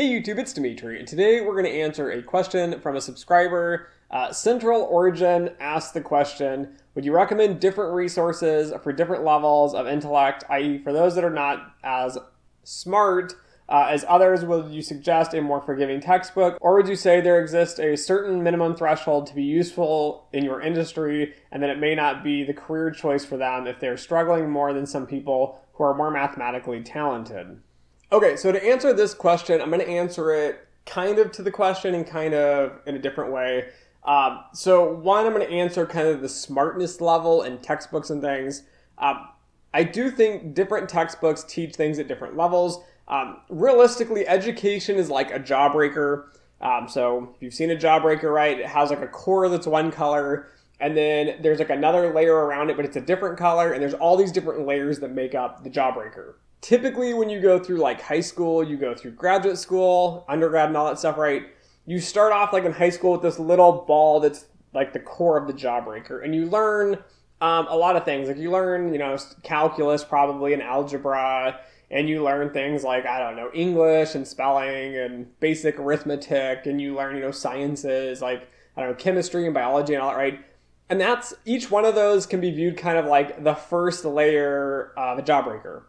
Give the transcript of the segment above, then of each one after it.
Hey YouTube, it's Dimitri, and today we're going to answer a question from a subscriber. Uh, Central Origin asked the question Would you recommend different resources for different levels of intellect, i.e., for those that are not as smart uh, as others? Would you suggest a more forgiving textbook, or would you say there exists a certain minimum threshold to be useful in your industry, and that it may not be the career choice for them if they're struggling more than some people who are more mathematically talented? Okay, so to answer this question, I'm going to answer it kind of to the question and kind of in a different way. Um, so, one, I'm going to answer kind of the smartness level in textbooks and things. Um, I do think different textbooks teach things at different levels. Um, realistically, education is like a jawbreaker. Um, so, if you've seen a jawbreaker, right, it has like a core that's one color, and then there's like another layer around it, but it's a different color, and there's all these different layers that make up the jawbreaker typically when you go through like high school, you go through graduate school, undergrad, and all that stuff, right? You start off like in high school with this little ball that's like the core of the jawbreaker, and you learn um, a lot of things. Like you learn, you know, calculus probably and algebra, and you learn things like I don't know English and spelling and basic arithmetic, and you learn you know sciences like I don't know chemistry and biology and all that, right? And that's each one of those can be viewed kind of like the first layer of a jawbreaker.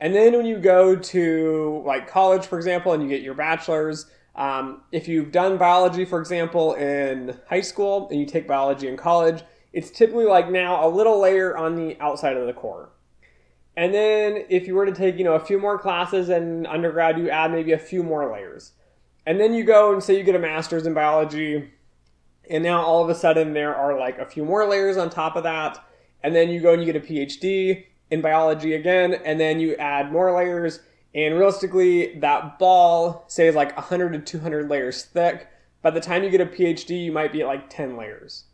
And then when you go to like college, for example, and you get your bachelor's, um, if you've done biology, for example, in high school and you take biology in college, it's typically like now a little layer on the outside of the core. And then if you were to take, you know, a few more classes in undergrad, you add maybe a few more layers. And then you go and say you get a master's in biology, and now all of a sudden there are like a few more layers on top of that. And then you go and you get a PhD, in biology again, and then you add more layers. And realistically, that ball, say, is like 100 to 200 layers thick. By the time you get a PhD, you might be at like 10 layers,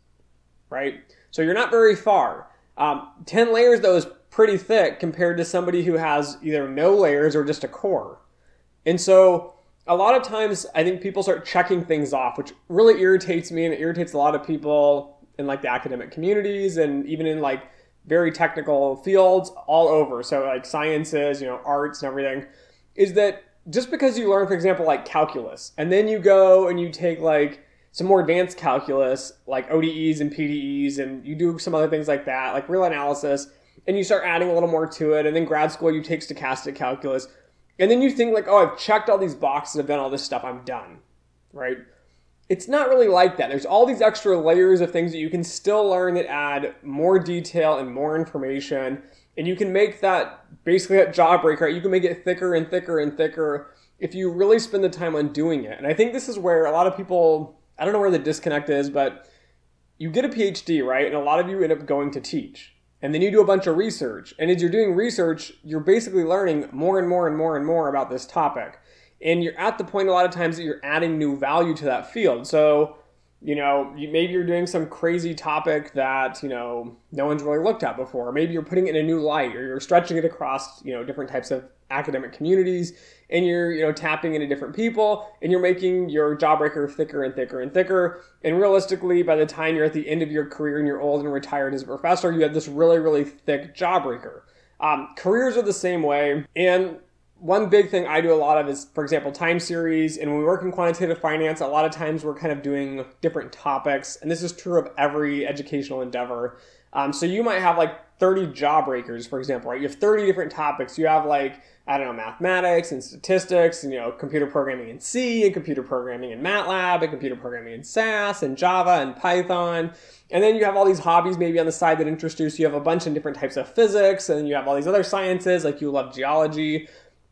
right? So you're not very far. Um, 10 layers, though, is pretty thick compared to somebody who has either no layers or just a core. And so a lot of times, I think people start checking things off, which really irritates me and it irritates a lot of people in like the academic communities and even in like very technical fields all over. So like sciences, you know, arts and everything, is that just because you learn, for example, like calculus, and then you go and you take like some more advanced calculus, like ODEs and PDEs, and you do some other things like that, like real analysis, and you start adding a little more to it, and then grad school you take stochastic calculus, and then you think like, oh, I've checked all these boxes, I've done all this stuff, I'm done, right? It's not really like that. There's all these extra layers of things that you can still learn that add more detail and more information. And you can make that basically that jawbreaker? You can make it thicker and thicker and thicker if you really spend the time on doing it. And I think this is where a lot of people, I don't know where the disconnect is, but you get a PhD, right? And a lot of you end up going to teach. And then you do a bunch of research. And as you're doing research, you're basically learning more and more and more and more about this topic and you're at the point a lot of times that you're adding new value to that field. So, you know, you, maybe you're doing some crazy topic that, you know, no one's really looked at before. Or maybe you're putting it in a new light or you're stretching it across, you know, different types of academic communities and you're, you know, tapping into different people and you're making your jawbreaker thicker and thicker and thicker. And realistically, by the time you're at the end of your career and you're old and retired as a professor, you have this really, really thick jawbreaker. Um, careers are the same way. And one big thing I do a lot of is, for example, time series. And when we work in quantitative finance, a lot of times we're kind of doing different topics. And this is true of every educational endeavor. Um, so you might have like 30 jawbreakers, for example, right? You have 30 different topics. You have like, I don't know, mathematics and statistics and, you know, computer programming in C and computer programming in MATLAB and computer programming in SAS and Java and Python. And then you have all these hobbies maybe on the side that interest you. So you have a bunch of different types of physics and you have all these other sciences, like you love geology.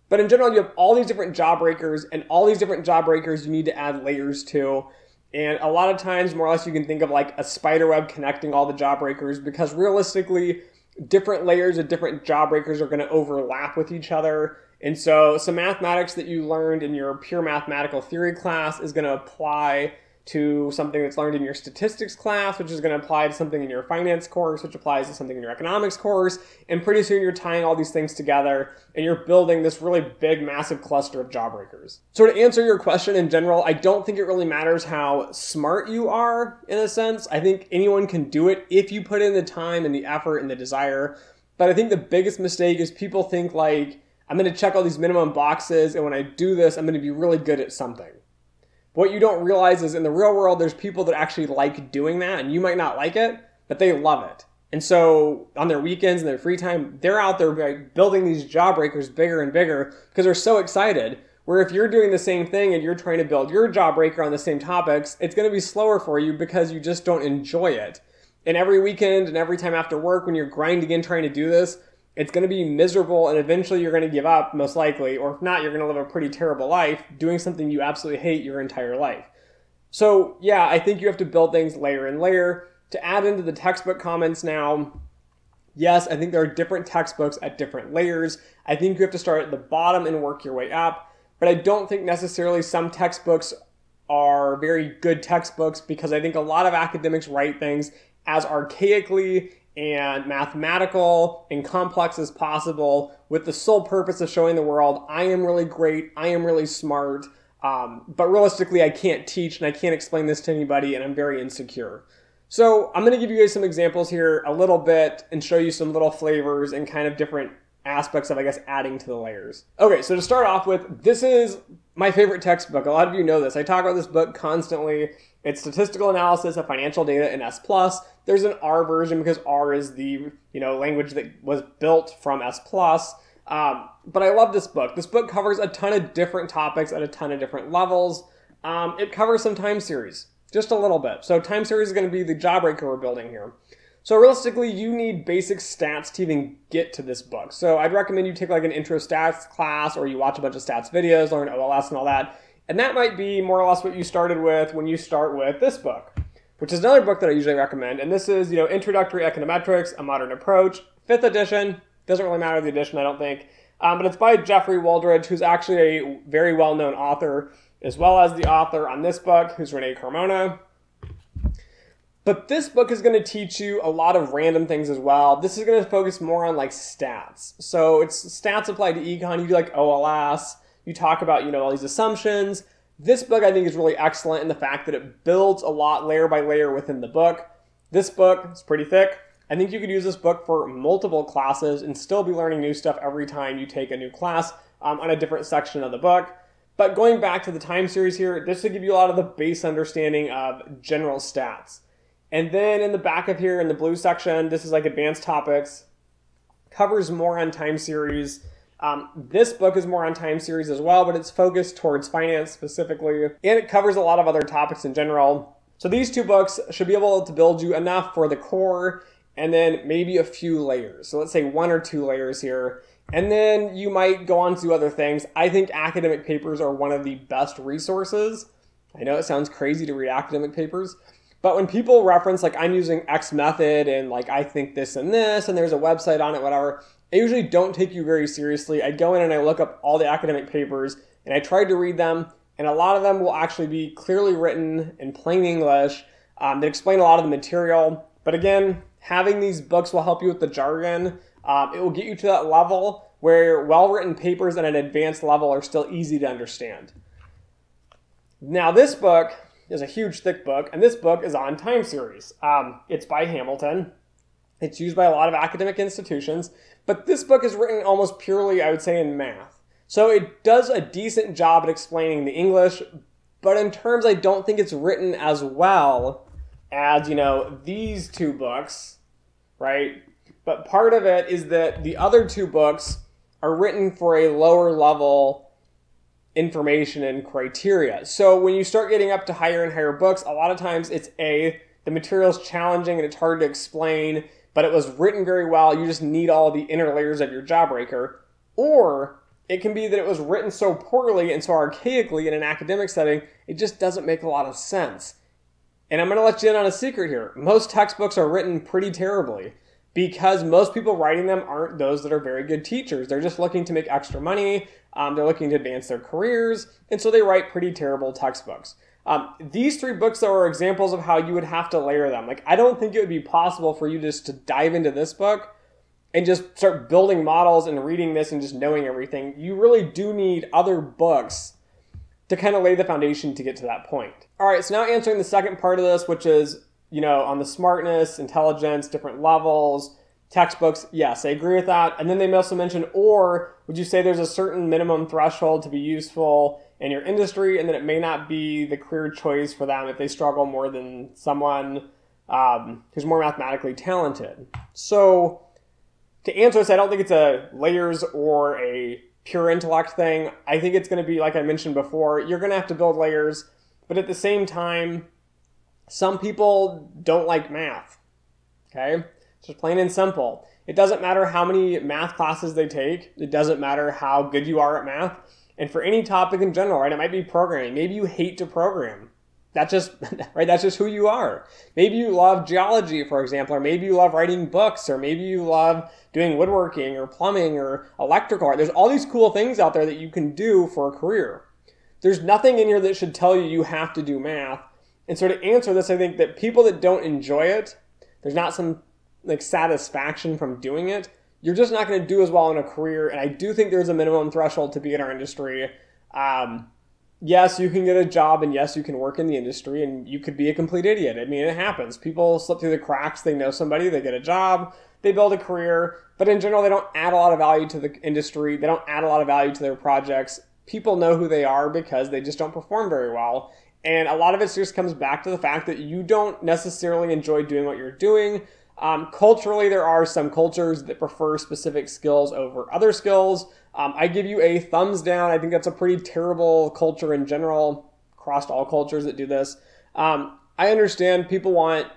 But in general, you have all these different jawbreakers, and all these different jawbreakers you need to add layers to. And a lot of times, more or less, you can think of like a spider web connecting all the jawbreakers because realistically, different layers of different jawbreakers are going to overlap with each other. And so, some mathematics that you learned in your pure mathematical theory class is going to apply to something that's learned in your statistics class, which is going to apply to something in your finance course, which applies to something in your economics course. And pretty soon you're tying all these things together and you're building this really big, massive cluster of jawbreakers. So to answer your question in general, I don't think it really matters how smart you are in a sense. I think anyone can do it if you put in the time and the effort and the desire. But I think the biggest mistake is people think like, I'm going to check all these minimum boxes, and when I do this, I'm going to be really good at something. What you don't realize is in the real world, there's people that actually like doing that, and you might not like it, but they love it. And so on their weekends and their free time, they're out there building these jawbreakers bigger and bigger because they're so excited. Where if you're doing the same thing and you're trying to build your jawbreaker on the same topics, it's going to be slower for you because you just don't enjoy it. And every weekend and every time after work, when you're grinding in trying to do this, it's going to be miserable and eventually you're going to give up, most likely. Or if not, you're going to live a pretty terrible life doing something you absolutely hate your entire life. So, yeah, I think you have to build things layer and layer. To add into the textbook comments now, yes, I think there are different textbooks at different layers. I think you have to start at the bottom and work your way up. But I don't think necessarily some textbooks are very good textbooks because I think a lot of academics write things as archaically and mathematical and complex as possible with the sole purpose of showing the world I am really great, I am really smart, um, but realistically, I can't teach and I can't explain this to anybody, and I'm very insecure. So I'm going to give you guys some examples here a little bit and show you some little flavors and kind of different aspects of, I guess, adding to the layers. Okay, so to start off with, this is my favorite textbook. A lot of you know this. I talk about this book constantly. It's statistical analysis of financial data in S+. There's an R version because R is the, you know, language that was built from S+. Um, but I love this book. This book covers a ton of different topics at a ton of different levels. Um, it covers some time series, just a little bit. So time series is going to be the jawbreaker we're building here. So realistically, you need basic stats to even get to this book. So I'd recommend you take like an intro stats class or you watch a bunch of stats videos, learn OLS and all that. And that might be more or less what you started with when you start with this book, which is another book that I usually recommend. And this is, you know, Introductory Econometrics, A Modern Approach, fifth edition. Doesn't really matter the edition, I don't think. Um, but it's by Jeffrey Wooldridge, who's actually a very well-known author, as well as the author on this book, who's Renee Carmona. But this book is going to teach you a lot of random things as well. This is going to focus more on like stats. So it's stats applied to econ. You do like OLS. You talk about, you know, all these assumptions. This book I think is really excellent in the fact that it builds a lot layer by layer within the book. This book is pretty thick. I think you could use this book for multiple classes and still be learning new stuff every time you take a new class um, on a different section of the book. But going back to the time series here, this will give you a lot of the base understanding of general stats. And then in the back of here in the blue section, this is like advanced topics, covers more on time series. Um, this book is more on time series as well, but it's focused towards finance specifically, and it covers a lot of other topics in general. So these two books should be able to build you enough for the core and then maybe a few layers. So let's say one or two layers here. And then you might go on to other things. I think academic papers are one of the best resources. I know it sounds crazy to read academic papers, but when people reference like I'm using X method and like I think this and this and there's a website on it, whatever, I usually don't take you very seriously. I go in and I look up all the academic papers and I try to read them, and a lot of them will actually be clearly written in plain English um, that explain a lot of the material. But again, having these books will help you with the jargon. Um, it will get you to that level where well written papers at an advanced level are still easy to understand. Now, this book is a huge, thick book, and this book is on time series. Um, it's by Hamilton. It's used by a lot of academic institutions, but this book is written almost purely, I would say, in math. So it does a decent job at explaining the English, but in terms, I don't think it's written as well as, you know, these two books, right? But part of it is that the other two books are written for a lower level information and criteria. So when you start getting up to higher and higher books, a lot of times it's A, the material is challenging and it's hard to explain, but it was written very well. You just need all the inner layers of your jawbreaker. Or it can be that it was written so poorly and so archaically in an academic setting, it just doesn't make a lot of sense. And I'm going to let you in on a secret here. Most textbooks are written pretty terribly because most people writing them aren't those that are very good teachers. They're just looking to make extra money um, they're looking to advance their careers, and so they write pretty terrible textbooks. Um, these three books are examples of how you would have to layer them. Like, I don't think it would be possible for you just to dive into this book and just start building models and reading this and just knowing everything. You really do need other books to kind of lay the foundation to get to that point. All right, so now answering the second part of this, which is, you know, on the smartness, intelligence, different levels, textbooks, yes, I agree with that. And then they also mentioned, or would you say there's a certain minimum threshold to be useful in your industry and that it may not be the career choice for them if they struggle more than someone um, who's more mathematically talented? So, to answer this, I don't think it's a layers or a pure intellect thing. I think it's going to be, like I mentioned before, you're going to have to build layers, but at the same time, some people don't like math. Okay? Just plain and simple. It doesn't matter how many math classes they take, it doesn't matter how good you are at math. And for any topic in general, right? It might be programming. Maybe you hate to program. That's just right. That's just who you are. Maybe you love geology, for example, or maybe you love writing books, or maybe you love doing woodworking or plumbing or electrical. There's all these cool things out there that you can do for a career. There's nothing in here that should tell you you have to do math. And so to answer this, I think that people that don't enjoy it, there's not some like satisfaction from doing it, you're just not going to do as well in a career. And I do think there's a minimum threshold to be in our industry. Um, yes, you can get a job and yes, you can work in the industry and you could be a complete idiot. I mean, it happens. People slip through the cracks. They know somebody, they get a job, they build a career, but in general, they don't add a lot of value to the industry. They don't add a lot of value to their projects. People know who they are because they just don't perform very well. And a lot of it just comes back to the fact that you don't necessarily enjoy doing what you're doing. Um, culturally, there are some cultures that prefer specific skills over other skills. Um, I give you a thumbs down. I think that's a pretty terrible culture in general, across all cultures that do this. Um, I understand people want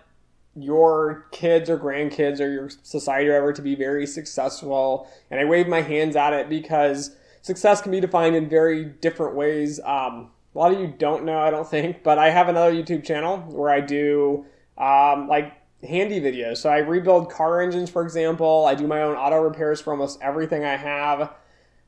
your kids or grandkids or your society or whatever to be very successful, and I wave my hands at it because success can be defined in very different ways. Um, a lot of you don't know, I don't think, but I have another YouTube channel where I do um, like handy videos. So I rebuild car engines, for example. I do my own auto repairs for almost everything I have.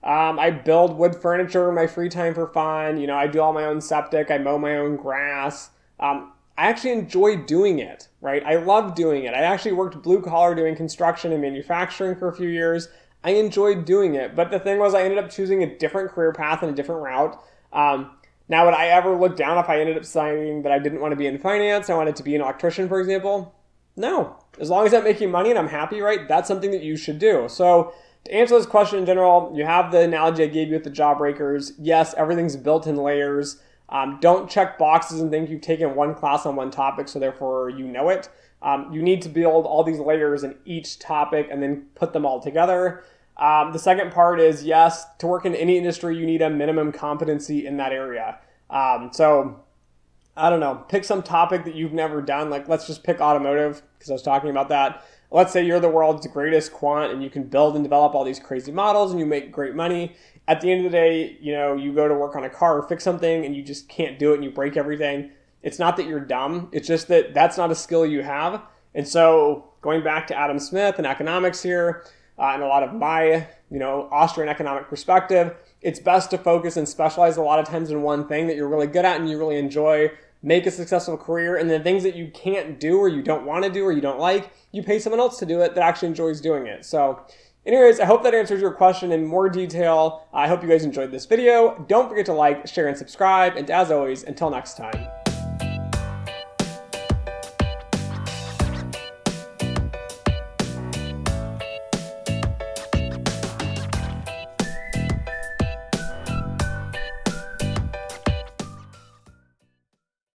Um, I build wood furniture in my free time for fun. You know, I do all my own septic. I mow my own grass. Um, I actually enjoy doing it, right? I love doing it. I actually worked blue collar doing construction and manufacturing for a few years. I enjoyed doing it. But the thing was, I ended up choosing a different career path and a different route. Um, now, would I ever look down if I ended up saying that I didn't want to be in finance? I wanted to be an electrician, for example? No. As long as I'm making money and I'm happy, right? That's something that you should do. So, to answer this question in general, you have the analogy I gave you with the jawbreakers. Yes, everything's built in layers. Um, don't check boxes and think you've taken one class on one topic, so therefore you know it. Um, you need to build all these layers in each topic and then put them all together. Um, the second part is yes, to work in any industry, you need a minimum competency in that area. Um, so I don't know, pick some topic that you've never done. Like, let's just pick automotive because I was talking about that. Let's say you're the world's greatest quant and you can build and develop all these crazy models and you make great money. At the end of the day, you know, you go to work on a car or fix something and you just can't do it and you break everything. It's not that you're dumb, it's just that that's not a skill you have. And so, going back to Adam Smith and economics here, uh, and a lot of my, you know, Austrian economic perspective, it's best to focus and specialize a lot of times in one thing that you're really good at and you really enjoy make a successful career, and then things that you can't do or you don't want to do or you don't like, you pay someone else to do it that actually enjoys doing it. So, anyways, I hope that answers your question in more detail. I hope you guys enjoyed this video. Don't forget to like, share, and subscribe. And as always, until next time.